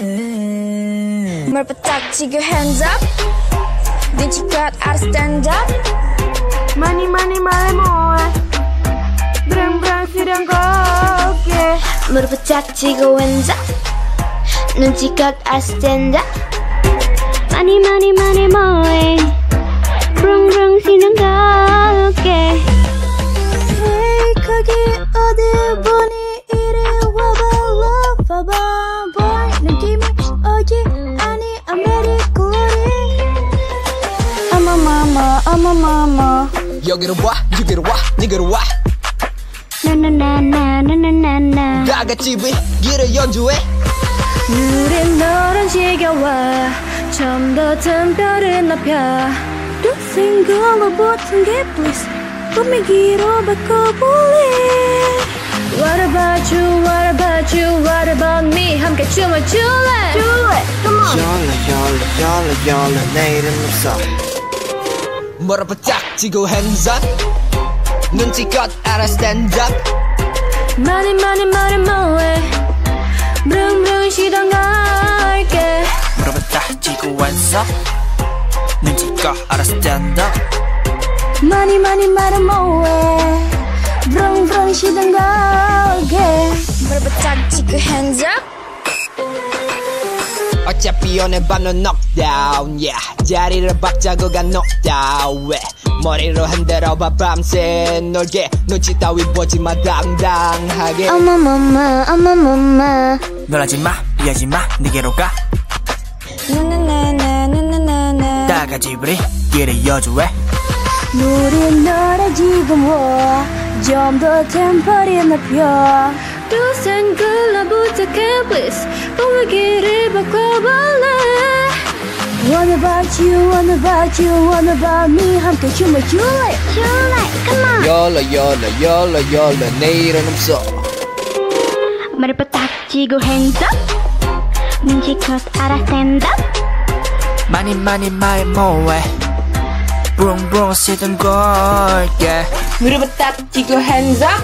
Merpetak jika hands up. Dijikat ar stand up. Mani mani malemoe Brang brang sidang koke. Merpetak jika hands up. Nunjikat ar stand up. Mani mani money moe. Brang brang 어머머 어머머머 여기로 와 여기로 와 니기로 와 나나나나 나나나나 다 같이 위기를 연주해. 누린 너른 지겨와 좀 더 등별을 높여. 뚝생 걸로 붙은 게 please. 꾸미기로 바꿔볼래. What about you, what about you, what about me? 함께 춤을 출래. 출래, come on. 열레 열레 열레 열레 내 이름 없어. 뭐라 부탁지고 hands up 눈치껏 알아 stand up 많이 많이 말해 뭐해? 브릉브릉 시동 걸게. 물어봤다 지고 완성 눈치껏 알아 stand up 많이 많이 말해 뭐해? 브릉브릉 시동 걸게. 무릎 부탁지고 hands up 어차피 오늘 밤은 knockdown. Yeah 자리를 박자고 가 knockdown. 왜? 머리로 흔들어봐 밤새 놀게. 눈치 따위 보지마 당당하게. 어머머머 어머머머. 놀라지마 피하지마 네게로 가. 나나나 나나나나 다 같이 우리 길을 여주해 우린 너를 지금 와좀더 템퍼를 높여. 또 생글라 부탁해 please 분위기를 바꿔볼래 What about you, what about you, what about me 함께 춤을 출래 출래, come on 열라 열라 열라 열라 내일은 없어 머리 부탁지고 hands up 눈치껏 알아 stand up 많이 많이 말해 뭐해 브롱브롱 시던 걸게 무릎 딱 쥐고 hands up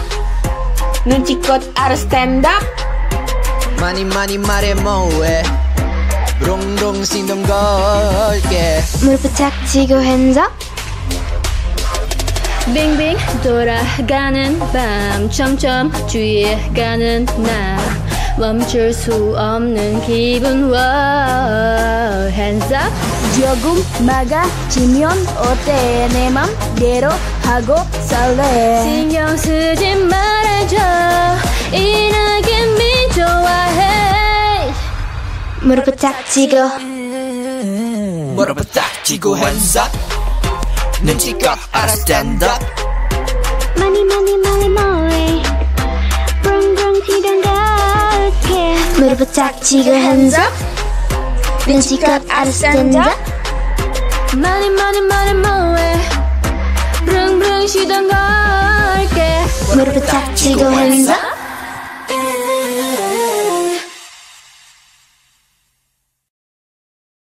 눈치껏 알아 stand up 많이 많이 말해 뭐해 롱롱 신동 걸게. 무릎 부탁지고 hands up 빙빙 돌아가는 밤 점점 주위에 가는 나 멈출 수 없는 기분 wow. Hands up 조금 막아지면 어때? 내 맘대로 하고 살래. 신경 쓰지 말아줘 무릎 부탁지고. 무릎 딱 쥐고 hands up. 눈치껏 알아 stand up. 많이 많이 많이 뭐해 브렁브렁 시간 갈게 무릎 부탁지고 hands up. 눈치껏 알아 stand up. 많이 많이 많이 뭐해 브릉브릉 시동 걸게 무릎 부탁지고 hands up